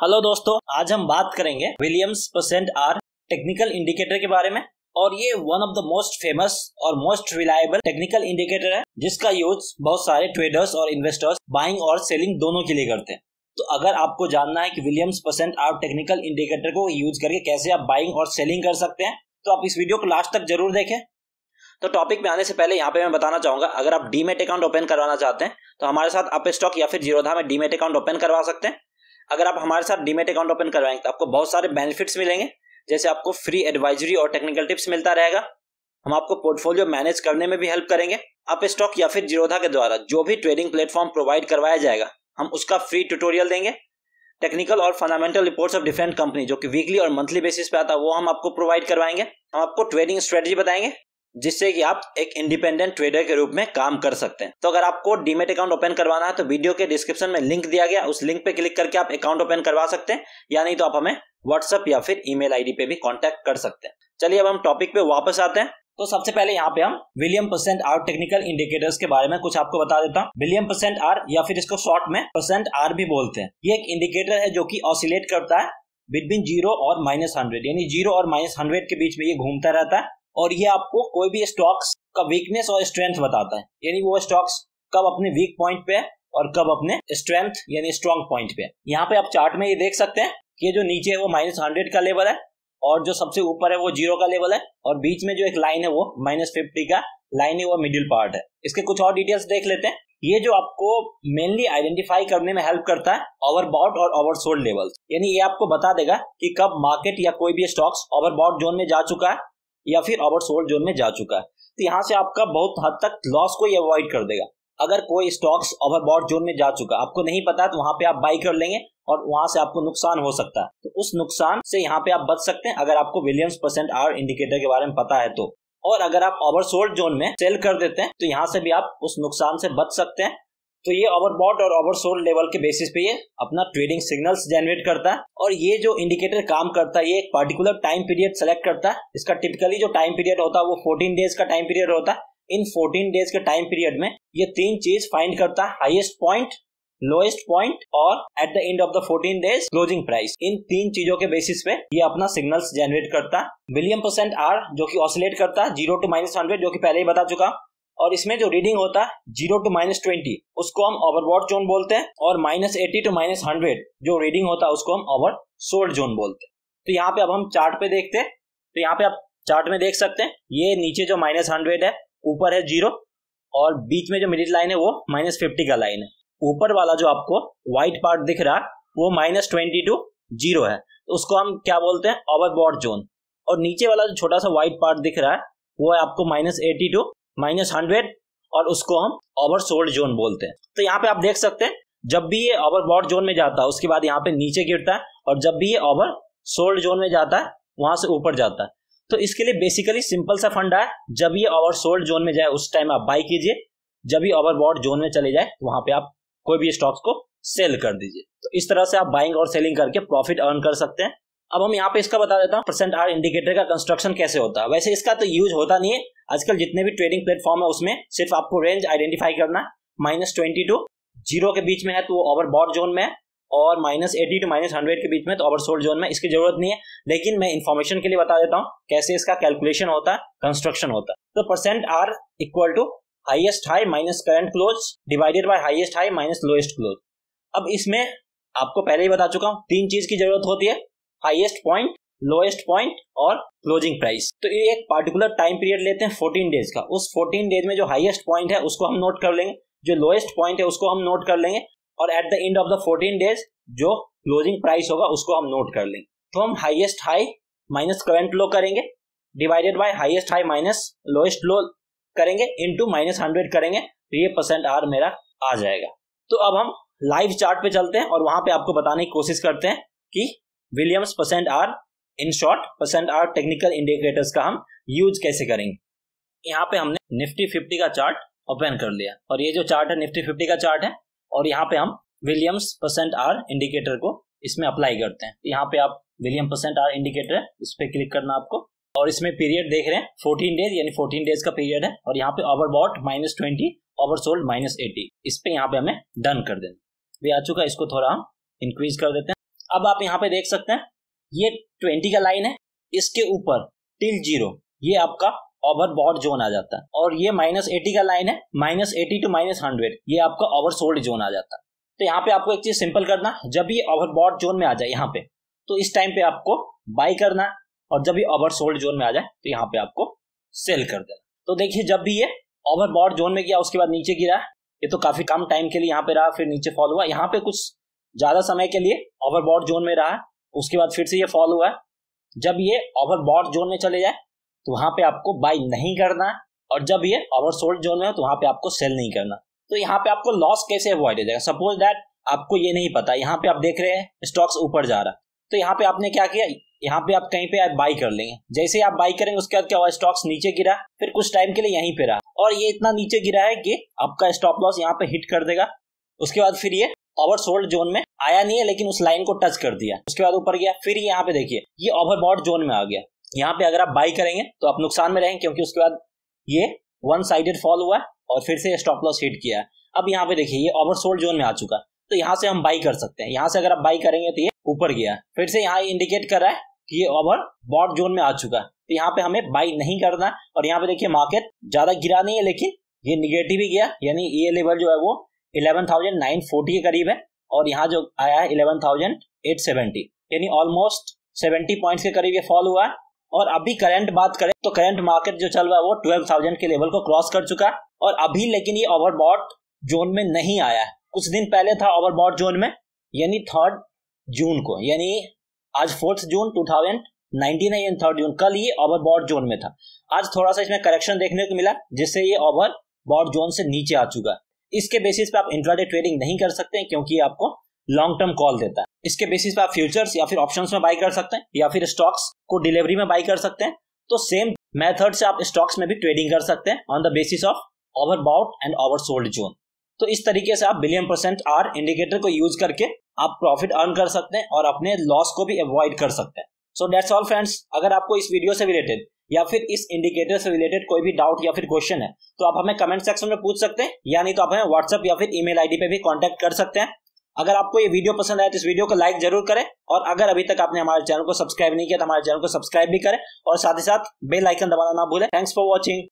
Hello दोस्तों, आज हम बात करेंगे Williams percent R technical indicator के बारे में। और ये one of the most famous और मोस्ट रिलायबल टेक्निकल इंडिकेटर है, जिसका यूज़ बहुत सारे ट्रेडर्स और इन्वेस्टर्स बाइंग और सेलिंग दोनों के लिए करते हैं। तो अगर आपको जानना है कि Williams percent R technical indicator को यूज़ करके कैसे आप बाइंग और सेलिंग कर सकते हैं तो आप इस वीडियो को लास्ट तक ज़रूर देखें। तो टॉपिक में आने से पहले यहाँ पे मैं बताना चाहूँगा, अगर आप डीमेट अकाउंट ओपन करवाना चाहते हैं तो हमारे साथ अप स्टॉक या फिर जीरोधा में डीमेट अकाउंट ओपन करवा सकते हैं। अगर आप हमारे साथ डीमेट अकाउंट ओपन करवाएँगे तो आपको बहुत सारे बेनिफिट्स मिलेंगे। जैसे आपको फ्री एडवाइजरी और टेक्निकल टिप्स मिलता रहेगा। हम आपको पोर्टफोलियो मैनेज करने में भी हेल्प करेंगे। अप स्टॉक या फिर जीरोधा के द्वारा जो भी ट्रेडिंग प्लेटफॉर्म प्रोवाइड करवाया जाएगा, हम उसका फ्री ट्यूटोरियल देंगे। टेक्निकल और fundamental reports of different company जो कि वीकली और मंथली बेसिस पे आता है, वो हम आपको प्रोवाइड करवाएँगे। हम आपको ट्रेडिंग स्ट्रेटजी बताएँगे। जिससे कि आप एक इंडिपेंडेंट ट्रेडर के रूप में काम कर सकते हैं। तो अगर आपको डीमेट अकाउंट ओपन करवाना है तो वीडियो के डिस्क्रिप्शन में लिंक दिया गया उस लिंक पे क्लिक करके आप अकाउंट ओपन करवा सकते हैं। या नहीं तो आप हमें व्हाट्सअप या फिर ईमेल आईडी पे भी कांटेक्ट कर सकते हैं। चलिए अब हम टॉपिक पे वापस आते हैं। तो सबसे पहले यहाँ पे हम William percent R technical indicators के बारे में कुछ आपको बता देता हूँ। विलियम परसेंट आर या फिर इसको शॉर्ट में परसेंट आर भी बोलते हैं। ये एक इंडिकेटर है जो कि ऑसिलेट करता है बिटवीन ज़ीरो और माइनस हंड्रेड यानी ज़ीरो और माइनस हंड्रेड के बीच में ये घूमता रहता है। और ये आपको कोई भी स्टॉक्स का वीकनेस और स्ट्रेंथ बताता है। यानी वो स्टॉक्स कब अपने वीक पॉइंट पे है और कब अपने स्ट्रेंथ यानी स्ट्रॉन्ग पॉइंट पे है। यहाँ पे आप चार्ट में ये देख सकते हैं कि ये जो नीचे है वो माइनस हंड्रेड का लेवल है और जो सबसे ऊपर है वो ज़ीरो का लेवल है और बीच में जो एक लाइन है वो माइनस फिफ्टी का लाइन है, वो मिडिल पार्ट है। इसके कुछ और डिटेल्स देख लेते हैं। ये जो आपको मेनली आइडेंटिफाई करने में हेल्प करता है ओवरबॉट और ओवरसोल्ड लेवल्स यानी ये आपको बता देगा कि कब मार्केट या कोई भी स्टॉक्स ओवरबॉट जोन में जा चुका है या फिर ओवरसोल्ड जोन में जा चुका है। तो यहाँ से आपका बहुत हद तक लॉस को अवॉइड कर देगा। अगर कोई स्टॉक्स ओवरबॉट जोन में जा चुका आपको नहीं पता तो वहाँ पे आप बाई कर लेंगे और वहाँ से आपको नुकसान हो सकता है। तो उस नुकसान से यहाँ पे आप बच सकते हैं, अगर आपको विलियम्स परसेंट आर इंडिकेटर के बारे में पता है तो। और अगर आप ओवरसोल्ड जोन में सेल कर देते हैं तो यहाँ से भी आप उस नुकसान से बच सकते हैं। तो ये ओवरबॉट और ओवरसोल्ड लेवल के बेसिस पे ये अपना ट्रेडिंग सिग्नल्स जनरेट करता है। और ये जो इंडिकेटर काम करता है, ये एक पर्टिकुलर टाइम पीरियड सेलेक्ट करता है। इसका टिपिकली जो टाइम पीरियड होता है, वो 14 डेज़ का टाइम पीरियड होता है। इन 14 डेज़ के टाइम पीरियड में ये तीन चीज़ फाइंड करता है। हाईएस्ट पॉइंट लोएस्ट पॉइंट और at the end of the 14 days closing price इन तीन चीज़ों के बेसिस पे ये अपना सिग्नल्स जनरेट करता है। विलियम परसेंट आर जो कि ऑसिलेट करता है ज़ीरो टू माइनस हंड्रेड जो कि पहले ही बता चुका और इसमें जो रीडिंग होता है ज़ीरो टू माइनस ट्वेंटी उसको हम ओवरबॉट जोन बोलते हैं और minus eighty to minus hundred जो रीडिंग होता है, उसको हम ओवर सोल्ड जोन बोलते हैं। तो यहाँ पे अब हम चार्ट पे देखते हैं। तो यहाँ पे आप चार्ट में देख सकते हैं, ये नीचे जो माइनस हंड्रेड है, ऊपर है ज़ीरो और बीच में जो मिडिल लाइन है, वो माइनस फिफ्टी का लाइन है। ऊपर वाला जो आपको व्हाइट पार्ट दिख रहा है, वो माइनस ट्वेंटी टू ज़ीरो है। तो उसको हम क्या बोलते हैं? ओवरबॉट जोन और नीचे वाला जो छोटा सा व्हाइट पार्ट दिख रहा है, वो है आपको minus eighty to minus hundred और उसको हम ओवर सोल्ड जोन बोलते हैं। तो यहाँ पे आप देख सकते हैं, जब भी ये ओवर बॉट जोन में जाता है, उसके बाद यहाँ पे नीचे गिरता है और जब भी ये ओवर सोल्ड जोन में जाता है, वहाँ से ऊपर जाता है। तो इसके लिए बेसिकली सिंपल सा फंडा है जब ये ओवर सोल्ड जोन में जाए, उस टाइम आप बाई कीजिए। जब ये बॉट जोन में चले जाए, वहाँ पे आप कोई भी स्टॉक्स को सेल कर दीजिए। तो इस तरह से आप बाइंग और सेलिंग करके प्रॉफिट अर्न कर सकते हैं। अब हम यहाँ पे इसका बता देता हूँ परसेंट आर इंडिकेटर का कंस्ट्रक्शन कैसे होता है। वैसे इसका तो यूज़ होता नहीं है। आजकल जितने भी ट्रेडिंग प्लेटफॉर्म है उसमें सिर्फ़ आपको रेंज आइडेंटिफाई करना माइनस ट्वेंटी टू ज़ीरो के बीच में है तो ओवर बॉट जोन में और minus eighty to minus hundred के बीच में तो ओवर सोल्ड जोन में इसकी ज़रूरत नहीं है। लेकिन मैं इन्फॉर्मेशन के लिए बता देता हूँ कैसे इसका कैलकुलेशन होता है कंस्ट्रक्शन होता है। तो percent R equal to highest high minus current close divided by highest high minus lowest close अब इसमें आपको पहले ही बता चुका हूँ, तीन चीज़ की ज़रूरत होती है। हाइएस्ट पॉइंट लोएस्ट पॉइंट और क्लोजिंग प्राइस तो ये एक पर्टिकुलर टाइम पीरियड लेते हैं 14 डेज़ का. उस 14 डेज़ में जो हाईएस्ट पॉइंट है, उसको हम नोट कर लेंगे. जो लोएस्ट पॉइंट है, उसको हम नोट कर लेंगे. और at the end of the 14 days जो क्लोजिंग प्राइस होगा, उसको हम नोट कर लेंगे. तो हम highest high minus current low करेंगे. Divided by highest high minus lowest low करेंगे इंटू माइनस हंड्रेड करेंगे. तो ये परसेंट आर मेरा आ जाएगा. तो अब हम लाइव चार्ट पे चलते हैं और वहाँ पे आपको बताने की कोशिश करते हैं कि Williams percent R in short percent R technical indicators का हम यूज़ कैसे करेंगे? यहाँ पे हमने निफ्टी फिफ्टी का चार्ट ओपन कर लिया। और ये जो चार्ट है, निफ्टी फिफ्टी का चार्ट है, और यहाँ पे हम विलियम्स परसेंट आर इंडिकेटर को इसमें अप्लाई करते हैं। यहाँ पे आप विलियम परसेंट आर इंडिकेटर है इस पर क्लिक करना आपको। और इसमें पीरियड देख रहे हैं, फोर्टीन डेज़, यानी फोर्टीन डेज़ का पीरियड है, और यहाँ पे over overbought minus twenty oversold minus eighty इस पे यहाँ पे हमें डन कर देना। भी आ चुका इसको थोड़ा हम इंक्रीज कर देते हैं। अब आप यहाँ पे देख सकते हैं ये ट्वेंटी का लाइन है, इसके ऊपर टिल ज़ीरो, ये आपका ओवर बॉट जोन आ जाता है। और ये माइनस एटी का लाइन है minus eighty to minus hundred ये आपका ओवर सोल्ड जोन आ जाता है। तो यहाँ पे आपको एक चीज़ सिंपल करना, जब ये ओवर बॉट जोन में आ जाए यहाँ पे तो इस टाइम पे आपको बाई करना और जब ये ओवर सोल्ड जोन में आ जाए तो यहाँ पे आपको सेल कर देना तो देखिए, जब भी ये ओवर बॉट जोन में गया, उसके बाद नीचे गिरा, ये तो काफ़ी कम टाइम के लिए यहाँ पे रहा, फिर नीचे फॉल हुआ। यहाँ पे कुछ ज़्यादा समय के लिए ओवर बॉट जोन में रहा उसके बाद फिर से ये फॉल हुआ जब ये ओवर बॉट जोन में चले जाए तो वहाँ पे आपको बाई नहीं करना और जब ये ओवर सोल्ड जोन में हो तो वहाँ पे आपको सेल नहीं करना तो यहाँ पे आपको लॉस कैसे अवॉइड हो जाएगा? सपोज़ दैट आपको ये नहीं पता, यहाँ पे आप देख रहे हैं स्टॉक्स ऊपर जा रहा तो यहाँ पे आपने क्या किया? यहाँ पे आप कहीं पे आप बाई कर लेंगे। जैसे आप बाई करेंगे, उसके बाद क्या हुआ? स्टॉक्स नीचे गिरा। फिर कुछ टाइम के लिए यहीं पे रहा। और ये इतना नीचे गिरा है कि आपका स्टॉप लॉस यहाँ पे हिट कर देगा। उसके बाद फिर ये ओवर सोल्ड जोन में आया नहीं है, लेकिन उस लाइन को टच कर दिया। उसके बाद ऊपर गया, फिर यहाँ पे देखिए, ये ओवर बॉट जोन में आ गया। यहाँ पे अगर आप बाई करेंगे तो आप नुकसान में रहेंगे, क्योंकि उसके बाद ये वन साइडेड फॉल हुआ और फिर से स्टॉप लॉस हिट किया अब यहाँ पे देखिए, ये ओवर सोल्ड जोन में आ चुका। तो यहाँ से हम बाई कर सकते हैं। यहाँ से अगर आप बाई करेंगे तो ये ऊपर गया। फिर से यहाँ इंडिकेट कर रहा है कि ये ओवर बॉट जोन में आ चुका। तो यहाँ पे हमें बाई नहीं करना। और यहाँ पे देखिए मार्केट ज़्यादा गिरा नहीं है, लेकिन ये निगेटिव ही गया। यानी ये लेवल जो है वो इलेवन थाउज़ेंड नाइन फोर्टी के करीब है और यहाँ जो आया है इलेवन थाउज़ेंड एट सेवेंटी, यानी ऑलमोस्ट सेवेंटी पॉइंट्स के करीब ये फॉल हुआ है। और अभी करंट बात करें तो करंट मार्केट जो चल रहा है वो ट्वेल्व थाउज़ेंड के लेवल को क्रॉस कर चुका है। और अभी लेकिन ये ओवरबॉट जोन में नहीं आया है। कुछ दिन पहले था ओवरबॉट जोन में, यानी थर्ड जून को, यानी आज fourth June two thousand nineteen है थर्ड जून कल ये ओवर ओवरबॉट जोन में था। आज थोड़ा सा इसमें करेक्शन देखने को मिला, जिससे ये ओवर बॉट जोन से नीचे आ चुका है। इसके बेसिस पे आप इंट्राडे ट्रेडिंग नहीं कर सकते हैं क्योंकि आपको लॉन्ग टर्म कॉल देता है। इसके बेसिस पे आप फ्यूचर्स या फिर ऑप्शंस में बाई कर सकते हैं या फिर स्टॉक्स को डिलीवरी में बाई कर सकते हैं। तो सेम मेथड से आप स्टॉक्स में भी ट्रेडिंग कर सकते हैं on the basis of overbought and oversold zone तो इस तरीके से आप बिलियन परसेंट आर इंडिकेटर को यूज़ करके आप प्रॉफिट अर्न कर सकते हैं और अपने लॉस को भी अवॉइड कर सकते हैं। सो डेट्स ऑल फ्रेंड्स अगर आपको इस वीडियो से रिलेटेड या फिर इस इंडिकेटर से रिलेटेड कोई भी डाउट या फिर क्वेश्चन है तो आप हमें कमेंट सेक्शन में पूछ सकते हैं, या नहीं तो आप हमें व्हाट्सअप या फिर ईमेल आईडी पे भी कांटेक्ट कर सकते हैं। अगर आपको ये वीडियो पसंद आया तो इस वीडियो को लाइक ज़रूर करें, और अगर अभी तक आपने हमारे चैनल को सब्सक्राइब नहीं किया तो हमारे चैनल को सब्सक्राइब भी करें, और साथ ही साथ बेल आइकन दबाना ना भूलें। Thanks for watching